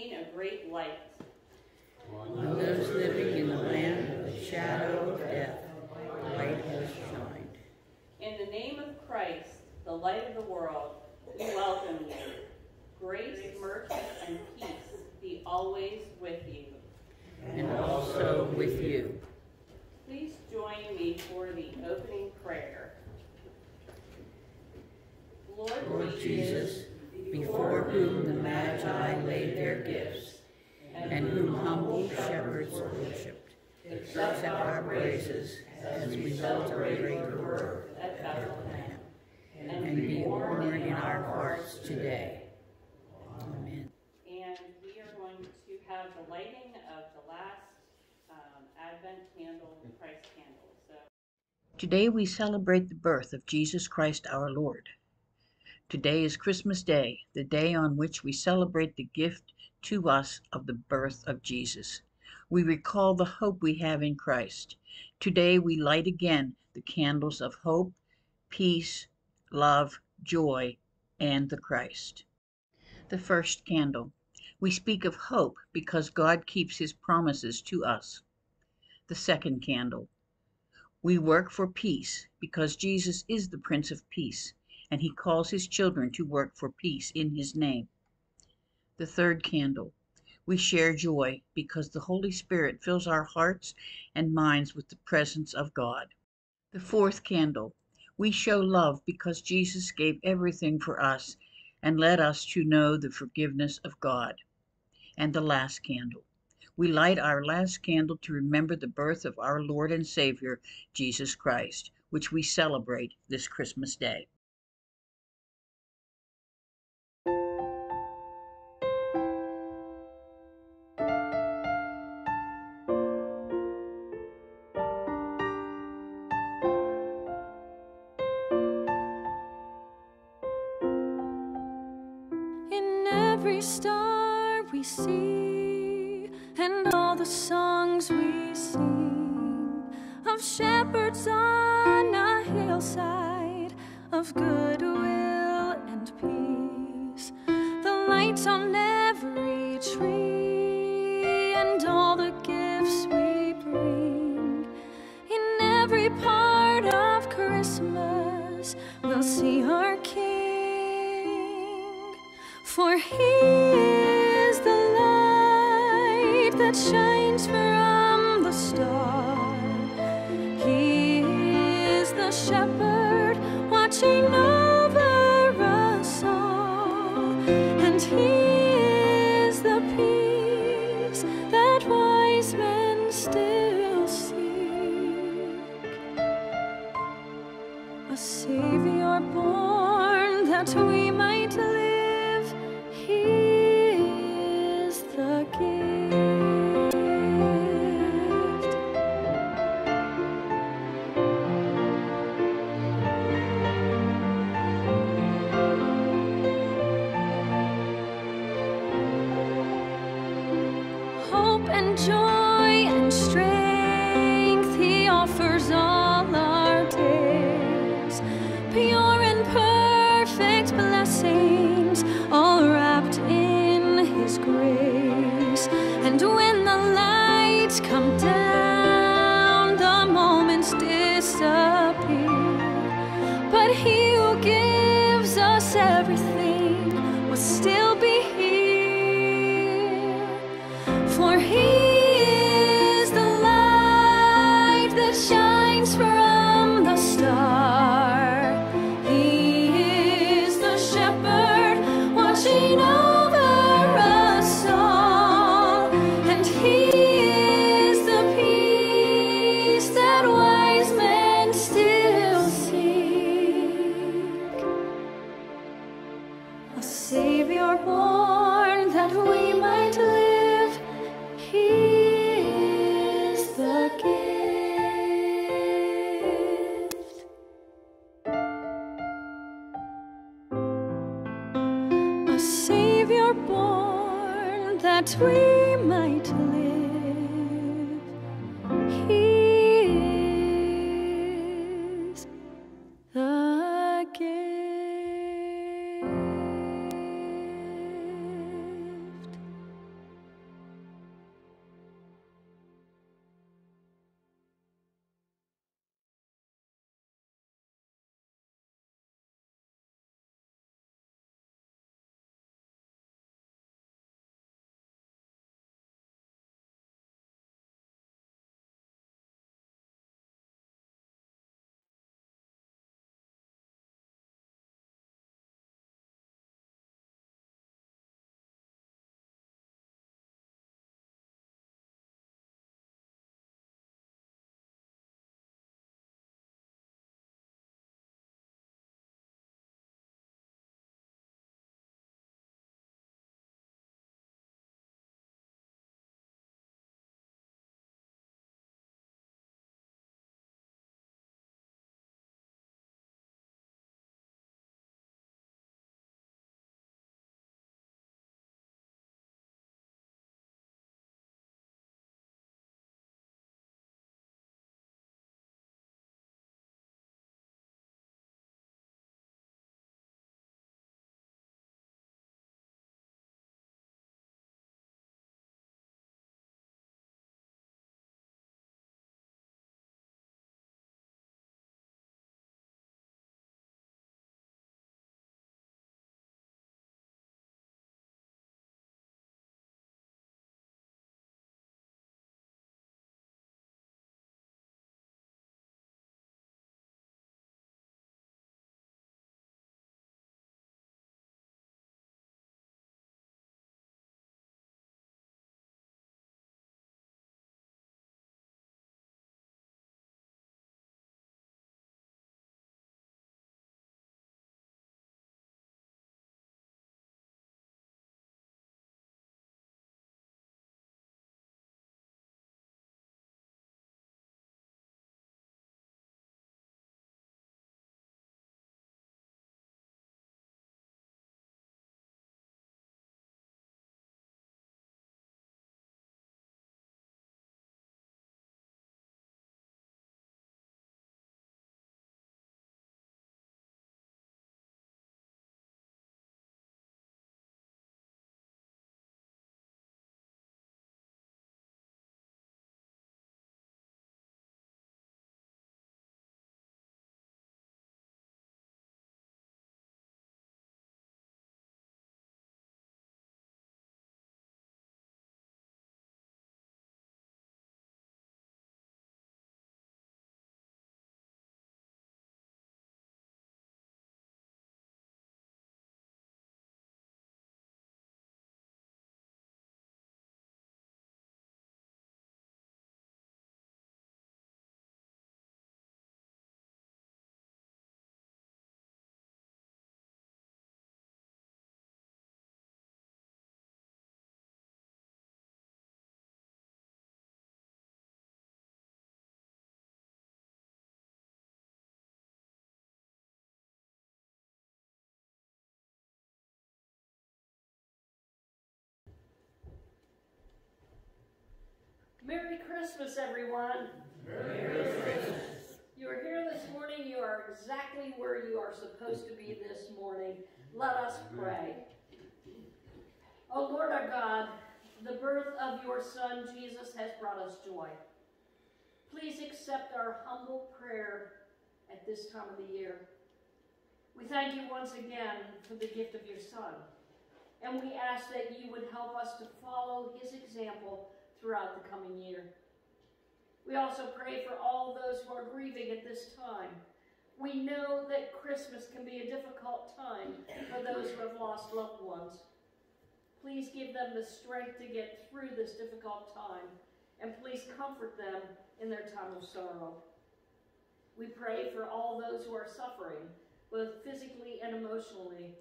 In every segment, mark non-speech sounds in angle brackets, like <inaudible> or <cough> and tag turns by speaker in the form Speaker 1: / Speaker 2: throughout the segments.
Speaker 1: seen a great light.
Speaker 2: On those living in the land of the shadow of death, the light has shined.
Speaker 1: In the name of Christ, the light of the world, we welcome you. Grace, mercy, and peace be always with you.
Speaker 2: And also with you.
Speaker 1: Please join me for the opening prayer. Lord,
Speaker 2: Lord Jesus, before whom the Magi laid their gifts, and whom humble shepherds worshipped, accept our praises as we celebrate your birth at Bethlehem, and be born in our hearts today. Amen.
Speaker 1: And we are going to have the lighting of the last um, Advent candle, the Christ candle. So
Speaker 3: Today we celebrate the birth of Jesus Christ our Lord. Today is Christmas Day, the day on which we celebrate the gift to us of the birth of Jesus. We recall the hope we have in Christ. Today we light again the candles of hope, peace, love, joy, and the Christ. The first candle. We speak of hope because God keeps his promises to us. The second candle. We work for peace because Jesus is the Prince of Peace, and he calls his children to work for peace in his name. The third candle. We share joy because the Holy Spirit fills our hearts and minds with the presence of God. The fourth candle. We show love because Jesus gave everything for us and led us to know the forgiveness of God. And the last candle. We light our last candle to remember the birth of our Lord and Savior, Jesus Christ, which we celebrate this Christmas Day.
Speaker 4: Merry Christmas, everyone.
Speaker 2: Merry Christmas.
Speaker 4: You are here this morning. You are exactly where you are supposed to be this morning. Let us pray. O Lord our God, the birth of your Son, Jesus, has brought us joy. Please accept our humble prayer at this time of the year. We thank you once again for the gift of your Son, and we ask that you would help us to follow his example throughout the coming year. We also pray for all those who are grieving at this time. We know that Christmas can be a difficult time for those who have lost loved ones. Please give them the strength to get through this difficult time, and please comfort them in their time of sorrow. We pray for all those who are suffering, both physically and emotionally.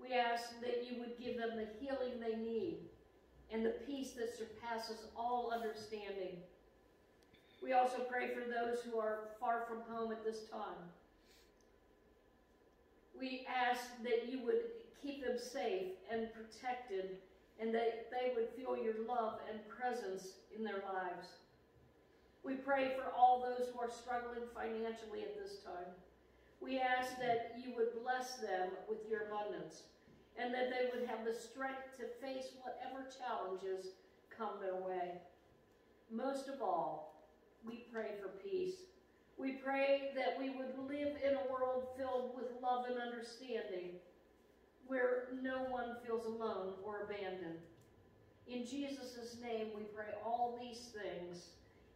Speaker 4: We ask that you would give them the healing they need and the peace that surpasses all understanding. We also pray for those who are far from home at this time. We ask that you would keep them safe and protected and that they would feel your love and presence in their lives. We pray for all those who are struggling financially at this time. We ask that you would bless them with your abundance and that they would have the strength to face whatever challenges come their way. Most of all, we pray for peace. We pray that we would live in a world filled with love and understanding, where no one feels alone or abandoned. In Jesus' name, we pray all these things,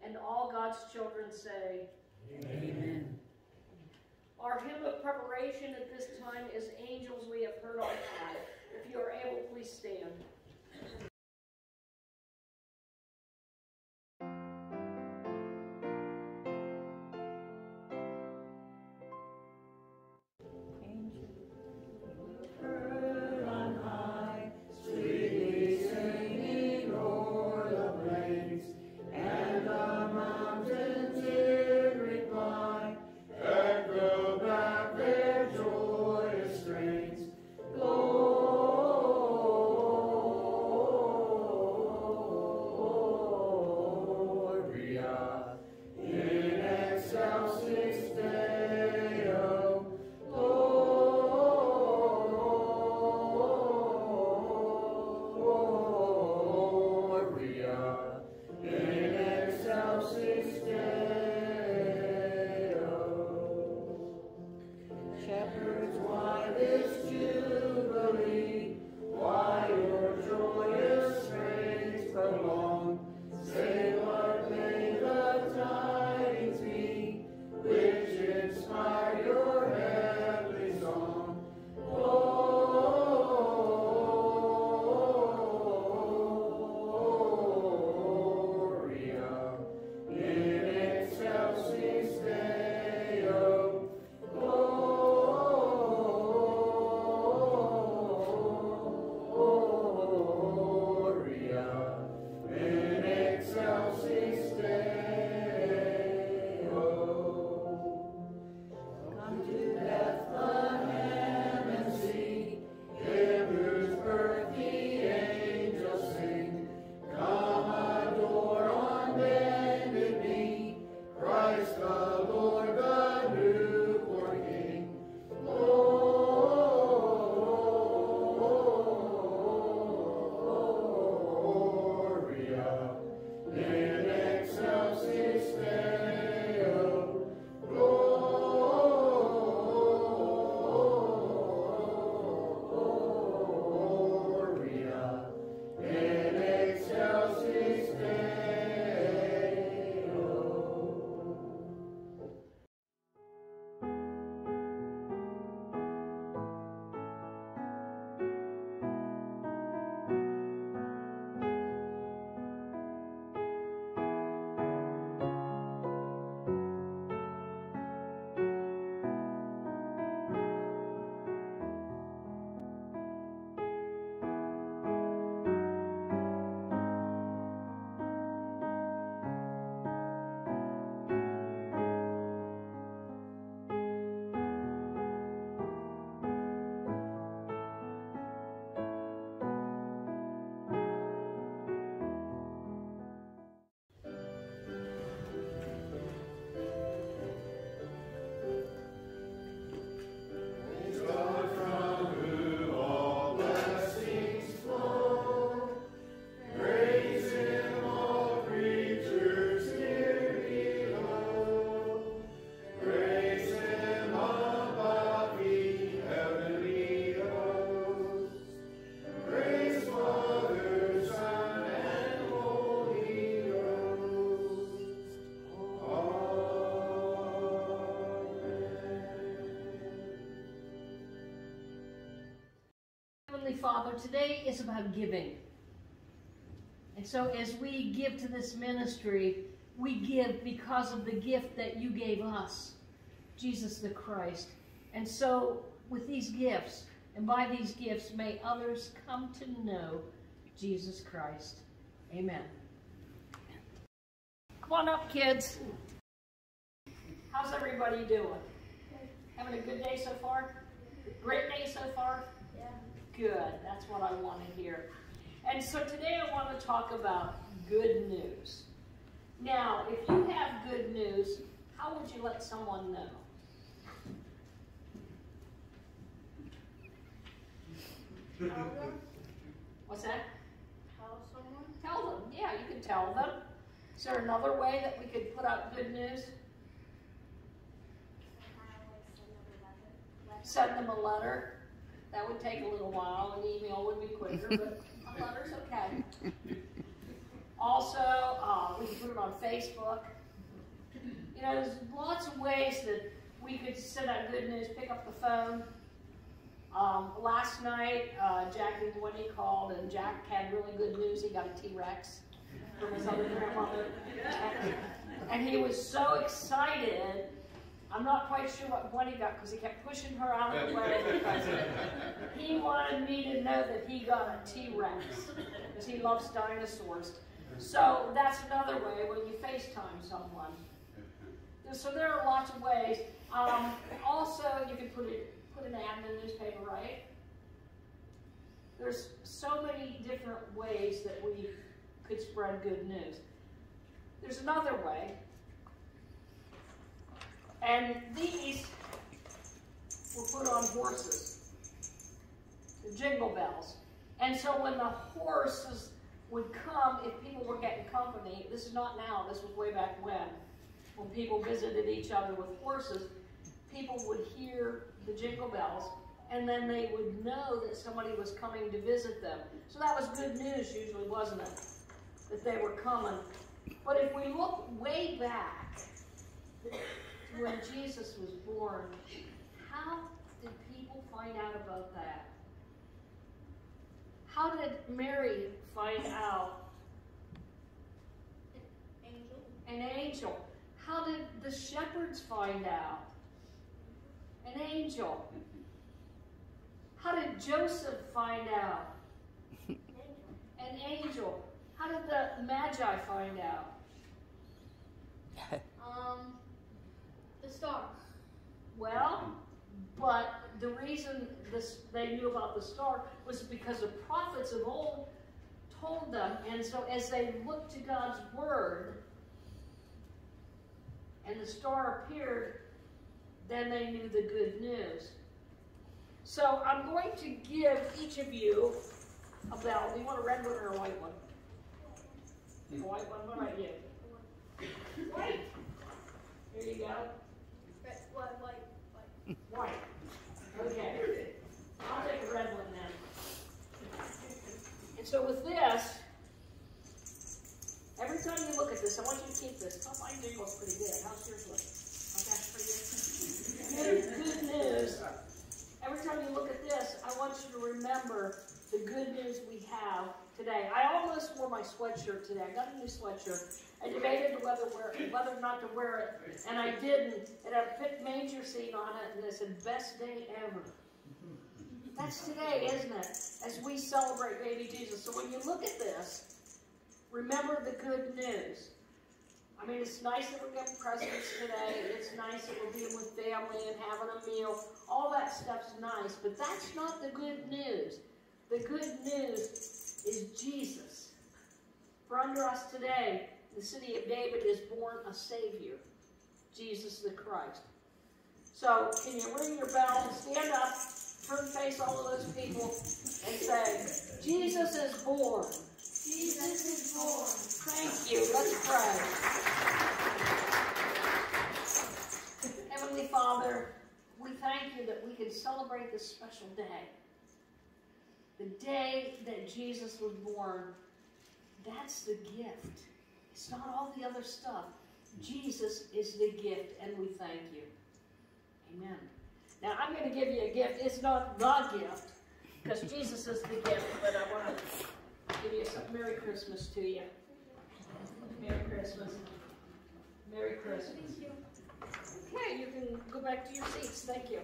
Speaker 4: and all God's children say,
Speaker 2: Amen.
Speaker 4: Our hymn of preparation at this time is Angels We Have Heard on High. If you are able, please stand. Father, today is about giving. And so as we give to this ministry, we give because of the gift that you gave us, Jesus the Christ. And so with these gifts, and by these gifts, may others come to know Jesus Christ. Amen. Come on up, kids. How's everybody doing? Having a good day so far? Great day so far? Good. That's what I want to hear. And so today I want to talk about good news. Now, if you have good news, how would you let someone know? What's that?
Speaker 5: Tell someone?
Speaker 4: Tell them. Yeah, you can tell them. Is there another way that we could put out good news? Send them a letter. That would take a little while. An email would be quicker, but a letter's okay. Also, uh, we can put it on Facebook. You know, there's lots of ways that we could send out good news. Pick up the phone. Um, last night, uh, Jack and Wendy called, and Jack had really good news. He got a T-Rex from his other grandmother. <laughs> And he was so excited. I'm not quite sure what Wendy got because he kept pushing her out of the way because <laughs> he wanted me to know that he got a T-Rex <laughs> because he loves dinosaurs. So that's another way when you FaceTime someone. So there are lots of ways. Um, also, you can put it put an ad in the newspaper, right? There's so many different ways that we could spread good news. There's another way, and these were put on horses, the jingle bells. And so when the horses would come, if people were getting company, this is not now, this was way back when, when people visited each other with horses, people would hear the jingle bells and then they would know that somebody was coming to visit them. So that was good news usually, wasn't it? That they were coming. But if we look way back when Jesus was born, how did people find out about that? How did Mary find out?
Speaker 5: Angel.
Speaker 4: An angel. How did the shepherds find out? An angel. How did Joseph find out? An angel. How did the Magi find out? <laughs>
Speaker 5: Um, the star.
Speaker 4: Well, but the reason this, they knew about the star was because the prophets of old told them. And so as they looked to God's word and the star appeared, then they knew the good news. So I'm going to give each of you a bell. Do you want a red one or a white one? A white one, what about you? White. Here you go.
Speaker 5: Red, white, white, white.
Speaker 4: White. Okay. I'll take a red one then. And so with this, every time you look at this, I want you to keep this. Oh, mine do look pretty good. How's yours look? Okay, pretty good. Good, good news. Every time you look at this, I want you to remember the good news we have today. I almost wore my sweatshirt today. I got a new sweatshirt. I debated whether wear, whether or not to wear it, and I didn't. And I a pit manger scene on it, and it said "Best Day Ever." That's today, isn't it? As we celebrate baby Jesus. So when you look at this, remember the good news. I mean, it's nice that we're getting presents today. It's nice that we're being with family and having a meal. All that stuff's nice, but that's not the good news. The good news is Jesus. For under us today, the city of David is born a Savior, Jesus the Christ. So, can you ring your bell and stand up, turn face all of those people, and say, Jesus is born.
Speaker 5: Jesus is born.
Speaker 4: Thank you. Let's pray. Heavenly Father, we thank you that we can celebrate this special day. The day that Jesus was born, that's the gift. It's not all the other stuff. Jesus is the gift, and we thank you. Amen. Now, I'm going to give you a gift. It's not the gift, because Jesus is the gift, but I want to give you some Merry Christmas to you. Merry Christmas. Merry Christmas. Okay, you can go back to your seats. Thank you.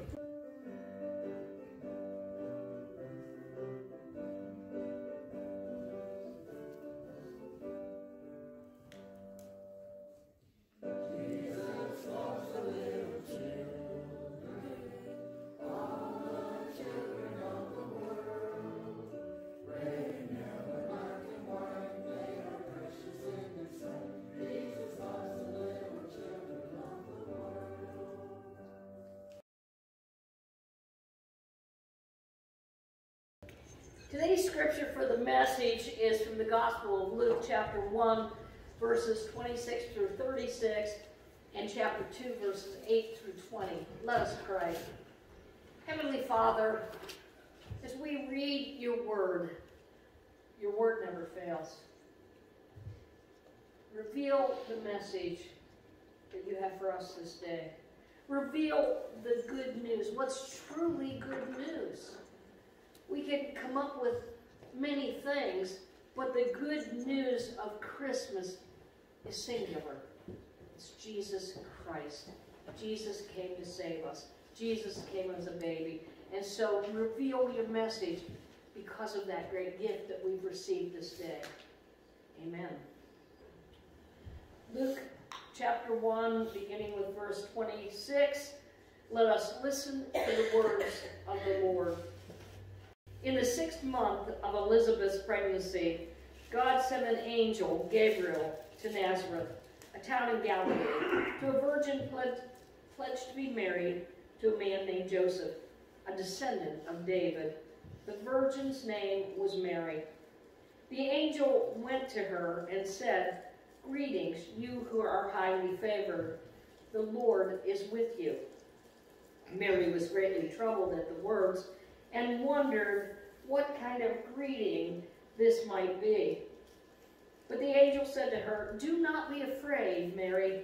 Speaker 4: Gospel of Luke, chapter 1, verses 26 through 36, and chapter 2, verses 8 through 20. Let us pray. Heavenly Father, as we read your word, your word never fails. Reveal the message that you have for us this day. Reveal the good news, what's truly good news we can come up with many things, but the good news of Christmas is singular. It's Jesus Christ. Jesus came to save us. Jesus came as a baby. And so reveal your message because of that great gift that we've received this day. Amen. Luke chapter 1, beginning with verse 26. Let us listen to the words of the Lord. In the sixth month of Elizabeth's pregnancy, God sent an angel, Gabriel, to Nazareth, a town in Galilee, to a virgin pledged, to be married to a man named Joseph, a descendant of David. The virgin's name was Mary. The angel went to her and said, Greetings, you who are highly favored. The Lord is with you. Mary was greatly troubled at the words and wondered what kind of greeting this might be. But the angel said to her, Do not be afraid, Mary.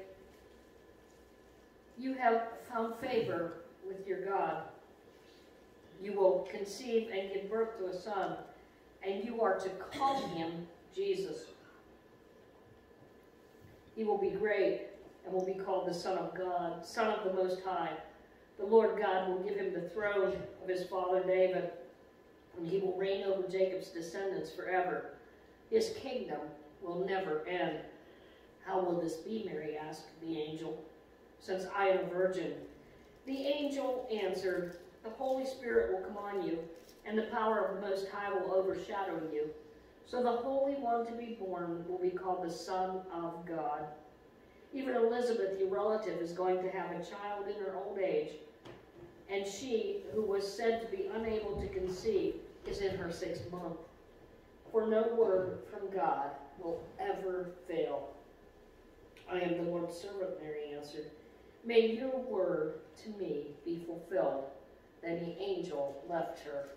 Speaker 4: You have found favor with your God. You will conceive and give birth to a son, and you are to call him Jesus. He will be great and will be called the Son of God, Son of the Most High. The Lord God will give him the throne of his father David and he will reign over Jacob's descendants forever. His kingdom will never end. How will this be, Mary asked the angel, since I am a virgin? The angel answered, The Holy Spirit will come on you, and the power of the Most High will overshadow you. So the Holy One to be born will be called the Son of God. Even Elizabeth, your relative, is going to have a child in her old age, and she, who was said to be unable to conceive, is in her sixth month. For no word from God will ever fail. I am the Lord's servant, Mary answered. May your word to me be fulfilled. Then the angel left her.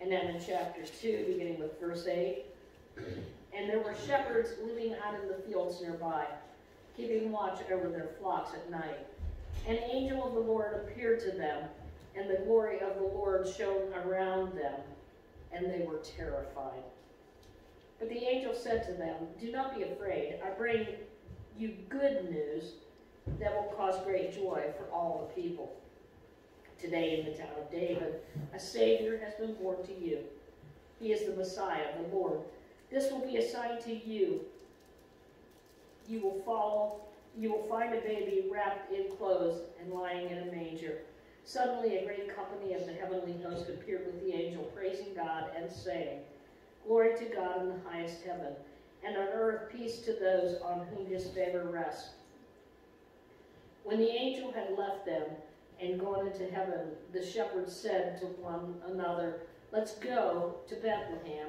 Speaker 4: And then in chapter 2, beginning with verse 8, and there were shepherds living out in the fields nearby, keeping watch over their flocks at night. An angel of the Lord appeared to them, and the glory of the Lord shone around them, and they were terrified. But the angel said to them, Do not be afraid. I bring you good news that will cause great joy for all the people. Today in the town of David, a Savior has been born to you. He is the Messiah, the Lord. This will be a sign to you. You will follow, you will find a baby wrapped in clothes and lying in a manger. Suddenly a great company of the heavenly host appeared with the angel, praising God and saying, Glory to God in the highest heaven, and on earth peace to those on whom his favor rests. When the angel had left them and gone into heaven, the shepherds said to one another, Let's go to Bethlehem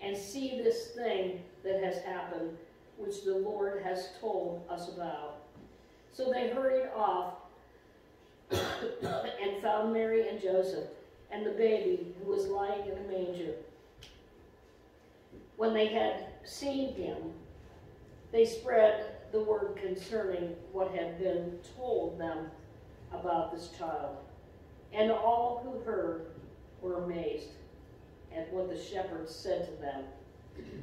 Speaker 4: and see this thing that has happened, which the Lord has told us about. So they hurried off and found Mary and Joseph and the baby who was lying in a manger. When they had seen him, they spread the word concerning what had been told them about this child. And all who heard were amazed. at what the shepherds said to them.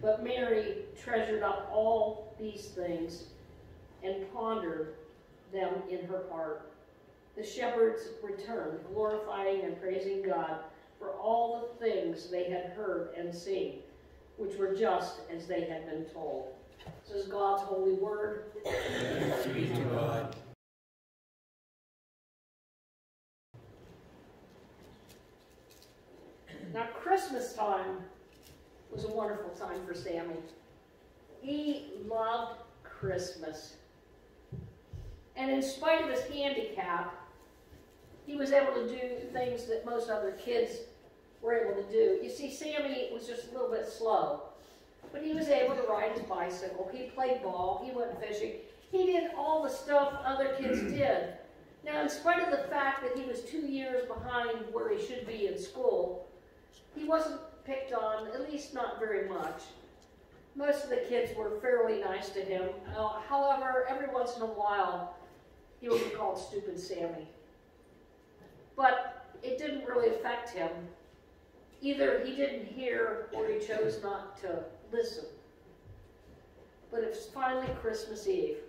Speaker 4: But Mary treasured up all these things and pondered them in her heart. The shepherds returned, glorifying and praising God for all the things they had heard and seen, which were just as they had been told. This is God's holy word.
Speaker 2: Thanks be to God.
Speaker 4: Now, Christmas time was a wonderful time for Sammy. He loved Christmas. And in spite of his handicap, he was able to do things that most other kids were able to do. You see, Sammy was just a little bit slow, but he was able to ride his bicycle. He played ball. He went fishing. He did all the stuff other kids <clears throat> did. Now, in spite of the fact that he was two years behind where he should be in school, he wasn't picked on, at least not very much. Most of the kids were fairly nice to him. Uh, however, every once in a while, he would be called Stupid Sammy. But it didn't really affect him. Either he didn't hear or he chose not to listen. But it was finally Christmas Eve.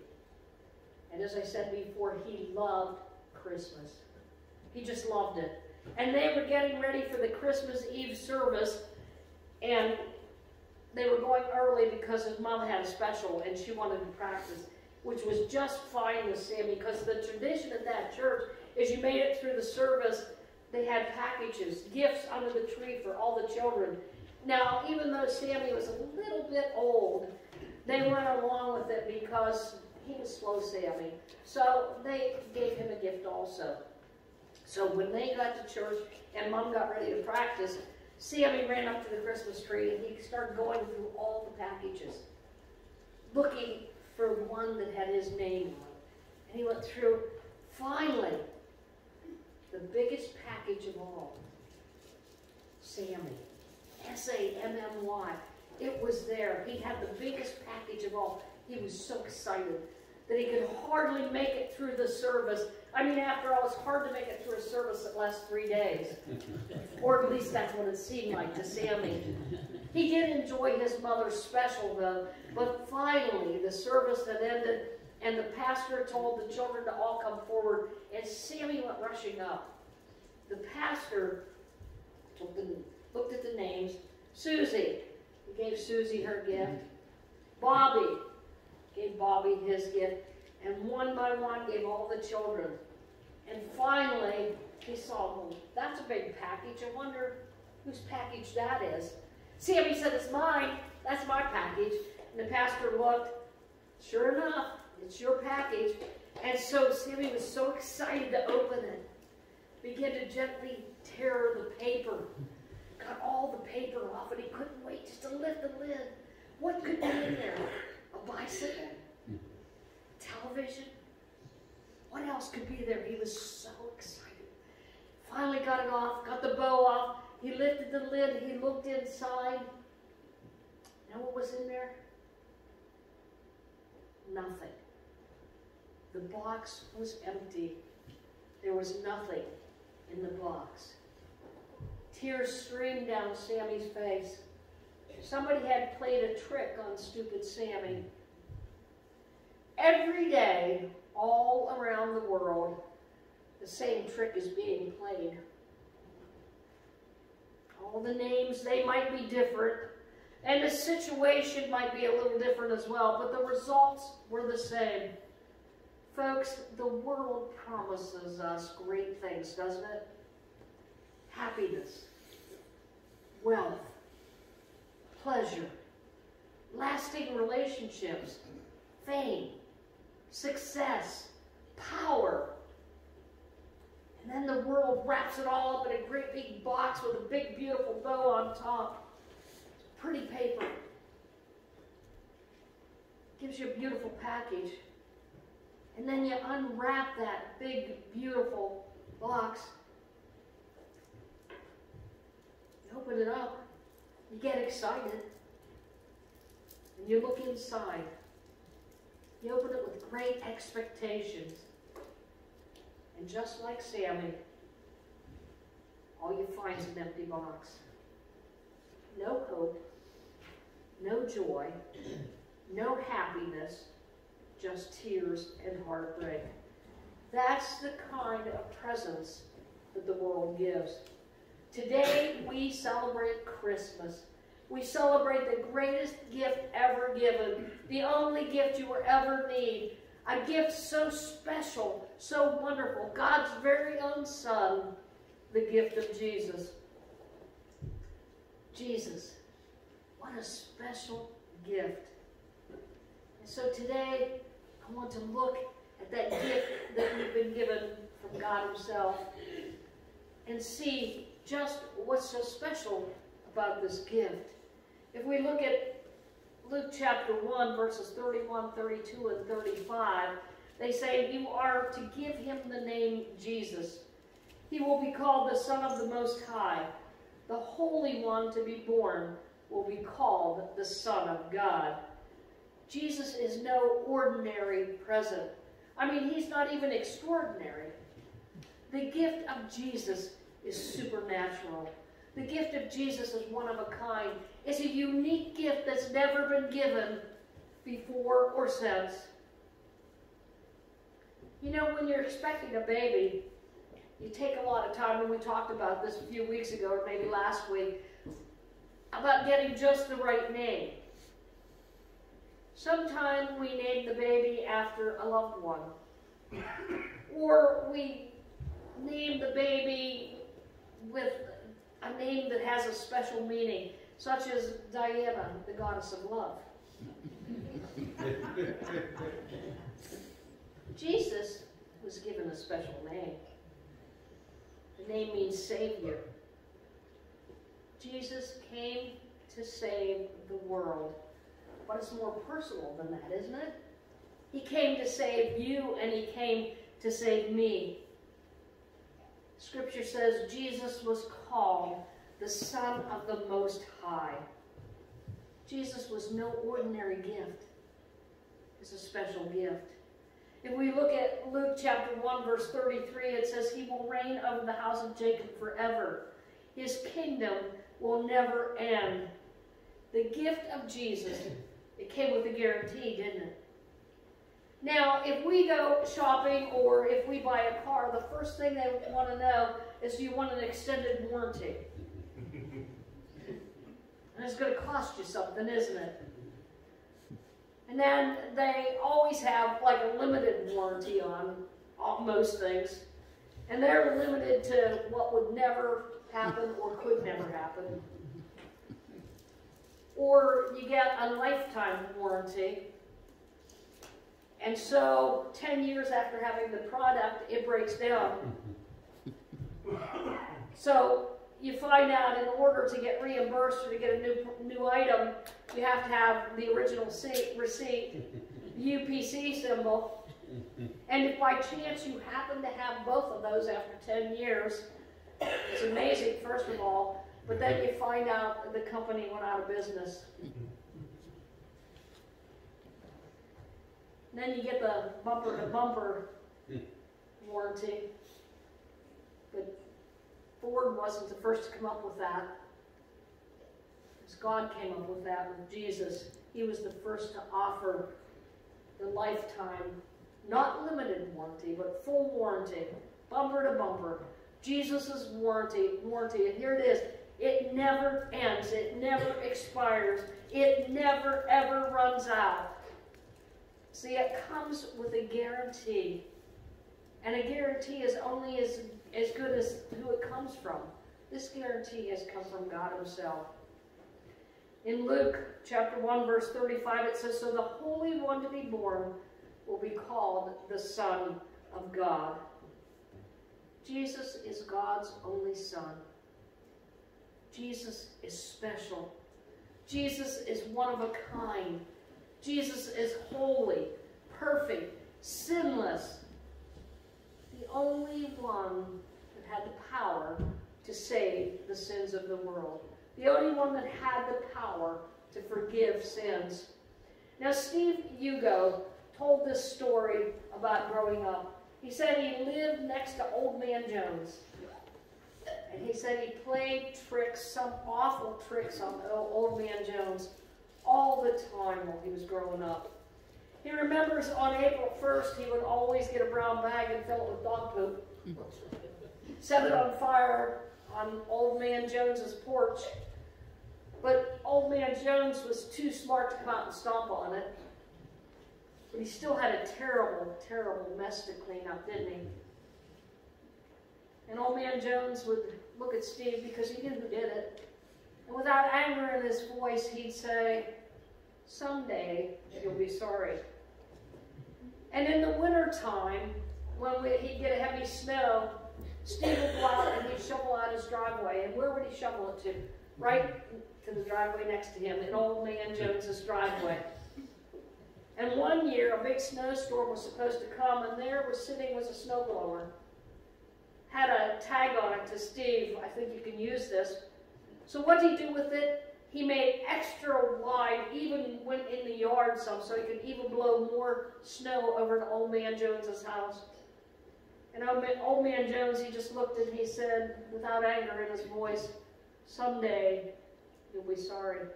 Speaker 4: And as I said before, he loved Christmas. He just loved it. And they were getting ready for the Christmas Eve service, and they were going early because his mom had a special and she wanted to practice, which was just fine with Sammy because the tradition at that church is you made it through the service, they had packages, gifts under the tree for all the children. Now, even though Sammy was a little bit old, they went along with it because he was slow Sammy. So they gave him a gift also. So when they got to church and mom got ready to practice, Sammy ran up to the Christmas tree and he started going through all the packages, looking for one that had his name on it. And he went through, finally, the biggest package of all, Sammy. S-A-M-M-Y. It was there. He had the biggest package of all. He was so excited that he could hardly make it through the service. I mean, after all, it's hard to make it through a service that lasts three days. <laughs> or at least that's what it seemed like to Sammy. He did enjoy his mother's special, though, but finally the service had ended and the pastor told the children to all come forward, and Sammy went rushing up. The pastor looked at the names. Susie, he gave Susie her gift. Bobby, gave Bobby his gift, and one by one gave all the children. And finally, he saw, well, that's a big package. I wonder whose package that is. Sammy said, it's mine. That's my package. And the pastor looked. Sure enough, it's your package. And so Sammy was so excited to open it. Began to gently tear the paper. Got all the paper off, and he couldn't wait just to lift the lid. What could be in there? A bicycle? Television? What else could be there? He was so excited. Finally got it off, got the bow off. He lifted the lid, he looked inside. You know what was in there? Nothing. The box was empty. There was nothing in the box. Tears streamed down Sammy's face. Somebody had played a trick on stupid Sammy. Every day, all around the world, the same trick is being played. All the names, they might be different, and the situation might be a little different as well, but the results were the same. Folks, the world promises us great things, doesn't it? Happiness, wealth, pleasure, lasting relationships, fame, success, power. And then the world wraps it all up in a great big box with a big, beautiful bow on top. Pretty paper. Gives you a beautiful package. And then you unwrap that big, beautiful box. You open it up. You get excited. And you look inside. You open it with great expectations. And just like Sammy, all you find is an empty box. No hope, no joy, <clears throat> no happiness, just tears and heartbreak. That's the kind of presents that the world gives. Today, we celebrate Christmas. We celebrate the greatest gift ever given, the only gift you will ever need, a gift so special, so wonderful, God's very own Son, the gift of Jesus. Jesus, what a special gift. And so today, I want to look at that gift that we've been given from God Himself and see just what's so special about this gift. If we look at Luke chapter 1, verses 31, 32, and 35, they say, You are to give him the name Jesus. He will be called the Son of the Most High. The Holy One to be born will be called the Son of God. Jesus is no ordinary present. I mean, he's not even extraordinary. The gift of Jesus is supernatural. The gift of Jesus is one of a kind. It's a unique gift that's never been given before or since. You know, when you're expecting a baby, you take a lot of time, and we talked about this a few weeks ago, or maybe last week, about getting just the right name. Sometimes we name the baby after a loved one. Or we name the baby with a name that has a special meaning, such as Diana, the goddess of love. Jesus was given a special name. The name means Savior. Jesus came to save the world. What is more personal than that, isn't it? He came to save you and he came to save me. Scripture says Jesus was called the Son of the Most High. Jesus was no ordinary gift. It's a special gift. If we look at Luke chapter 1, verse 33, it says, He will reign over the house of Jacob forever. His kingdom will never end. The gift of Jesus, it came with a guarantee, didn't it? Now, if we go shopping or if we buy a car, the first thing they want to know is do you want an extended warranty? <laughs> And it's going to cost you something, isn't it? And then they always have like a limited warranty on most things. And they're limited to what would never happen or could never happen. Or you get a lifetime warranty. And so 10 years after having the product, it breaks down. <laughs> So you find out in order to get reimbursed or to get a new new item, you have to have the original receipt, UPC symbol, and if by chance you happen to have both of those after 10 years, it's amazing, first of all, but then you find out the company went out of business. Then you get the bumper to bumper warranty. But Ford wasn't the first to come up with that. God came up with that with Jesus. He was the first to offer the lifetime, not limited warranty, but full warranty, bumper to bumper. Jesus' warranty, warranty, and here it is. It never ends. It never expires. It never, ever runs out. See, it comes with a guarantee. And a guarantee is only as, as good as who it comes from. This guarantee has come from God himself. In Luke chapter 1, verse 35, it says, So the Holy One to be born will be called the Son of God. Jesus is God's only Son. Jesus is special. Jesus is one of a kind. Jesus is holy, perfect, sinless. The only one that had the power to save the sins of the world. The only one that had the power to forgive sins. Now, Steve Hugo told this story about growing up. He said he lived next to Old Man Jones. And he said he played tricks, some awful tricks on old man Jones all the time while he was growing up. He remembers on April 1st, he would always get a brown bag and fill it with dog poop, set it on fire on old man Jones's porch. But old man Jones was too smart to come out and stomp on it. But he still had a terrible, terrible mess to clean up, didn't he? And old man Jones would look at Steve because he knew who did it. And without anger in his voice, he'd say, Someday you'll be sorry. And in the wintertime, when we, he'd get a heavy snow, Steve would go out and he'd shovel out his driveway. And where would he shovel it to? Right to the driveway next to him, in old man Jones's driveway. And one year, a big snowstorm was supposed to come, and there was sitting was a snowblower. Had a tag on it to Steve. I think you can use this. So what did he do with it? He made extra wide, even went in the yard some, so he could even blow more snow over to old man Jones's house. And old man, old man Jones, he just looked and he said, without anger in his voice, someday you'll be sorry.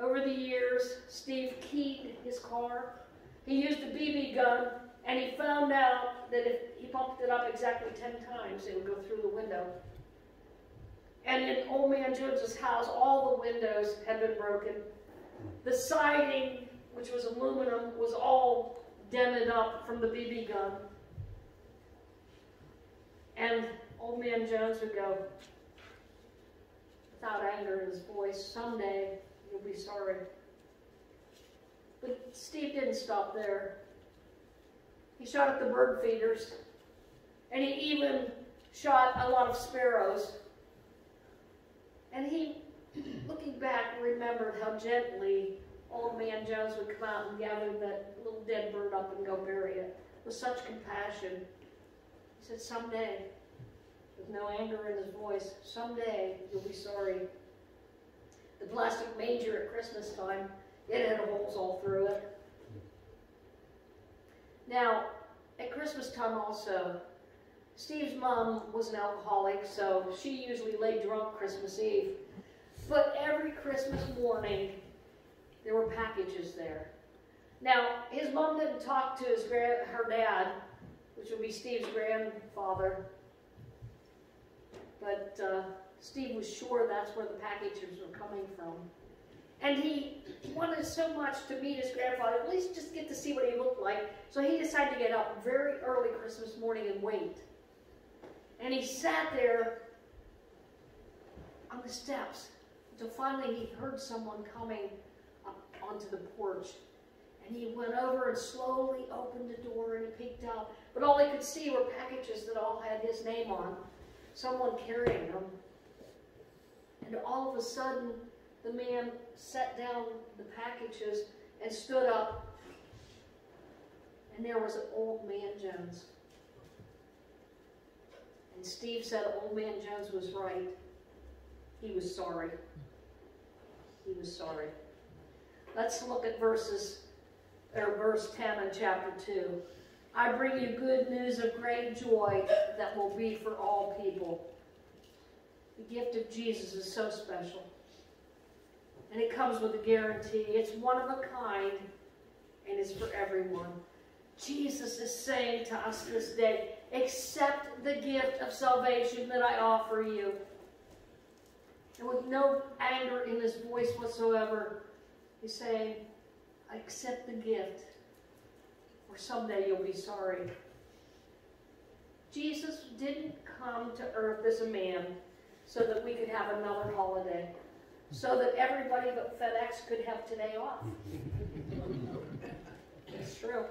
Speaker 4: Over the years, Steve keyed his car. He used a BB gun, and he found out that if he pumped it up exactly 10 times, it would go through the window. And in Old Man Jones's house, all the windows had been broken. The siding, which was aluminum, was all dented up from the BB gun. And Old Man Jones would go, without anger in his voice, someday you'll be sorry. But Steve didn't stop there. He shot at the bird feeders, and he even shot a lot of sparrows. And he, <clears throat> looking back, remembered how gently old man Jones would come out and gather that little dead bird up and go bury it with such compassion. He said, someday, with no anger in his voice, someday you'll be sorry. The plastic manger at Christmas time, it had holes all through it. Now, at Christmas time also, Steve's mom was an alcoholic, so she usually lay drunk Christmas Eve. But every Christmas morning, there were packages there. Now, his mom didn't talk to his her dad, which would be Steve's grandfather, but uh, Steve was sure that's where the packages were coming from. And he wanted so much to meet his grandfather, at least just get to see what he looked like. So he decided to get up very early Christmas morning and wait. And he sat there on the steps until finally he heard someone coming up onto the porch. And he went over and slowly opened the door and he peeked out. But all he could see were packages that all had his name on, someone carrying them. And all of a sudden, the man set down the packages and stood up. And there was an old man Jones. And Steve said old man Jones was right. He was sorry. He was sorry. Let's look at verses, or verse 10 in chapter 2. I bring you good news of great joy that will be for all people. The gift of Jesus is so special. And it comes with a guarantee. It's one of a kind, and it's for everyone. Jesus is saying to us this day, accept the gift of salvation that I offer you. And with no anger in his voice whatsoever, he's saying, I accept the gift, or someday you'll be sorry. Jesus didn't come to earth as a man so that we could have another holiday, so that everybody but FedEx could have today off. it's true.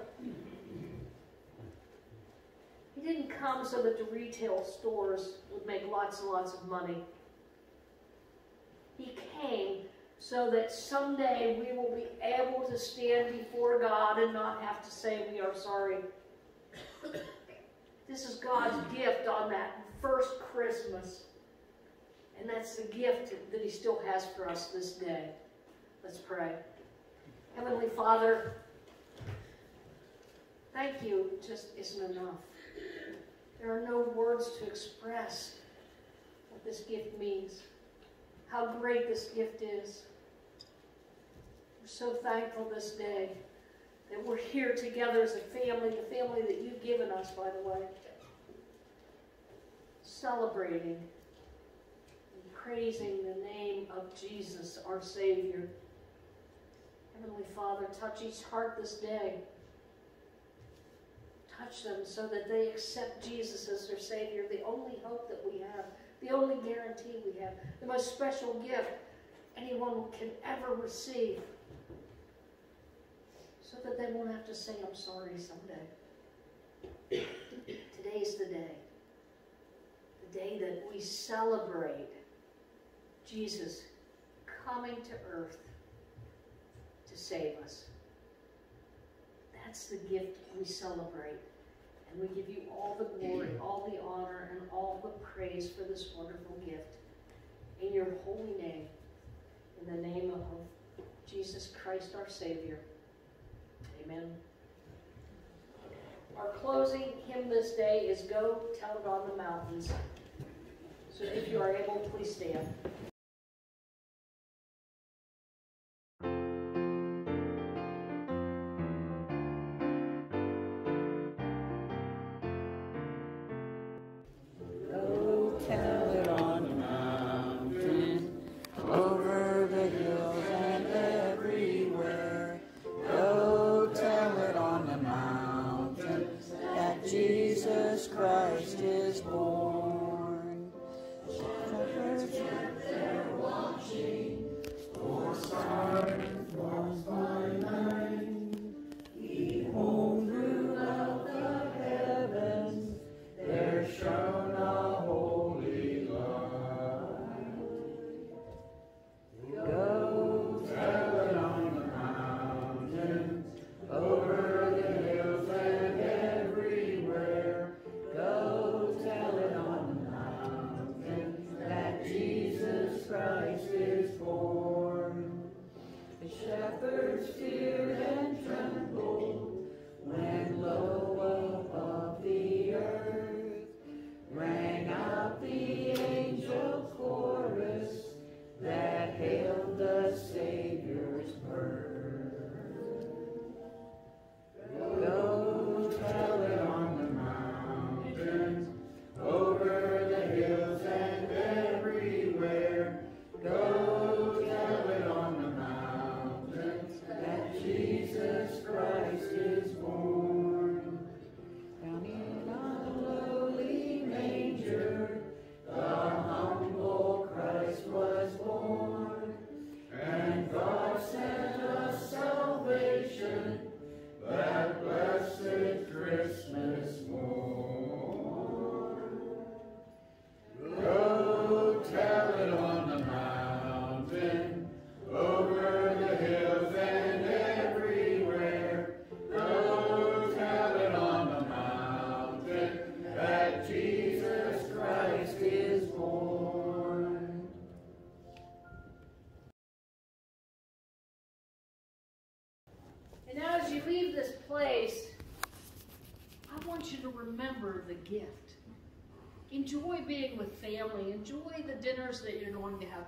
Speaker 4: He didn't come so that the retail stores would make lots and lots of money. He came so that someday we will be able to stand before God and not have to say we are sorry. This is God's gift on that first Christmas. And that's the gift that he still has for us this day. Let's pray. Heavenly Father, thank you just isn't enough.
Speaker 2: There are no words to express what this gift means, how great this gift is. We're so thankful this day that we're here together as a family, the family that you've given us, by the way, celebrating praising the name of Jesus, our Savior. Heavenly Father, touch each heart this day. Touch them so that they accept Jesus as their Savior, the only hope that we have, the only guarantee we have, the most special gift anyone can ever receive so that they won't have to say, I'm sorry someday. Today's the day. The day that we celebrate Jesus coming to earth to save us. That's the gift we celebrate. And we give you all the glory, all the honor, and all the praise for this wonderful gift. In your holy name, in the name of Jesus Christ our Savior. Amen. Our closing hymn this day is Go Tell It on the Mountains. So if you are able, please stand.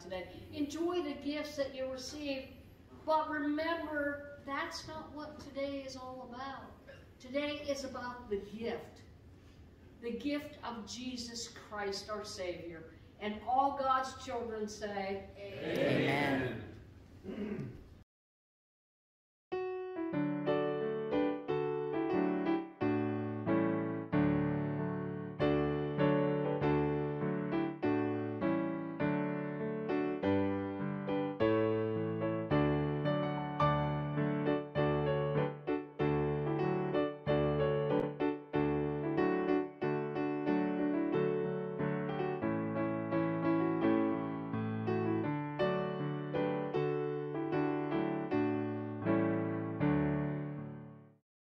Speaker 2: You're going to have today. Enjoy the gifts that you receive. But remember, that's not what today is all about. Today is about the gift. The gift of Jesus Christ, our Savior. And all God's children say,
Speaker 6: Amen. <clears throat>